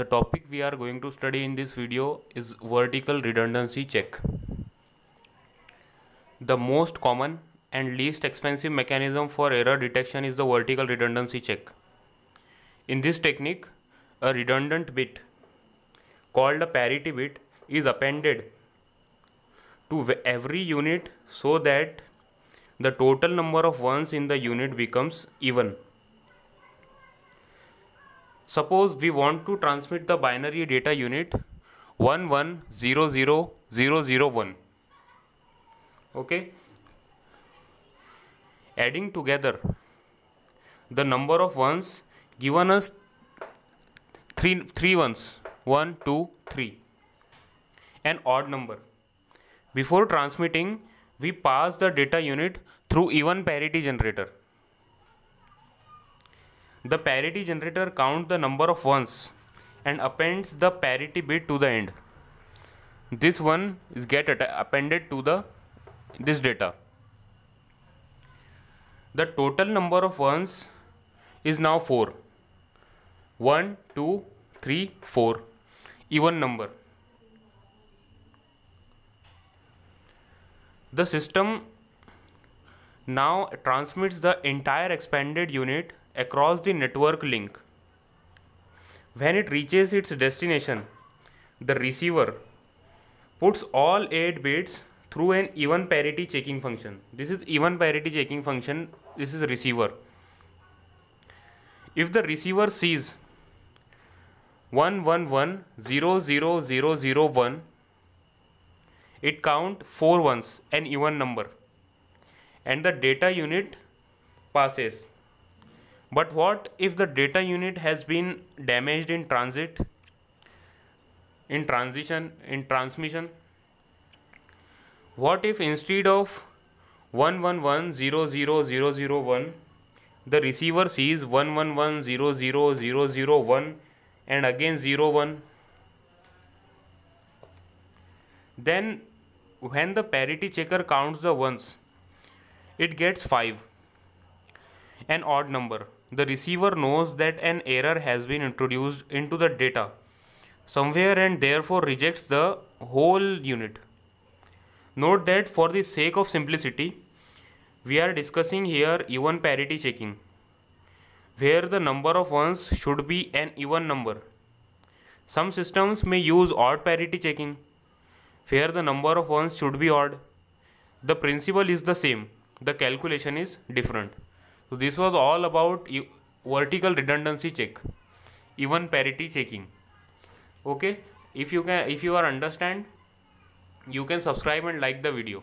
The topic we are going to study in this video is vertical redundancy check. The most common and least expensive mechanism for error detection is the vertical redundancy check. In this technique, a redundant bit called a parity bit is appended to every unit so that the total number of ones in the unit becomes even. Suppose we want to transmit the binary data unit 1100001. Okay. Adding together the number of ones given us three three ones 1 2 3 an odd number before transmitting we pass the data unit through even parity generator the parity generator counts the number of ones and appends the parity bit to the end. This one is get appended to the this data. The total number of ones is now 4. 1, 2, 3, 4. Even number. The system now transmits the entire expanded unit across the network link. When it reaches its destination, the receiver puts all 8 bits through an even parity checking function. This is even parity checking function. This is receiver. If the receiver sees 111 it count 4 ones an even number and the data unit passes but what if the data unit has been damaged in transit, in transition, in transmission? What if instead of 111000001 the receiver sees 111000001 and again 01 then when the parity checker counts the ones it gets 5 an odd number the receiver knows that an error has been introduced into the data somewhere and therefore rejects the whole unit. Note that for the sake of simplicity, we are discussing here even parity checking, where the number of ones should be an even number. Some systems may use odd parity checking, where the number of ones should be odd. The principle is the same, the calculation is different. So this was all about vertical redundancy check, even parity checking. Okay, if you can, if you are understand, you can subscribe and like the video.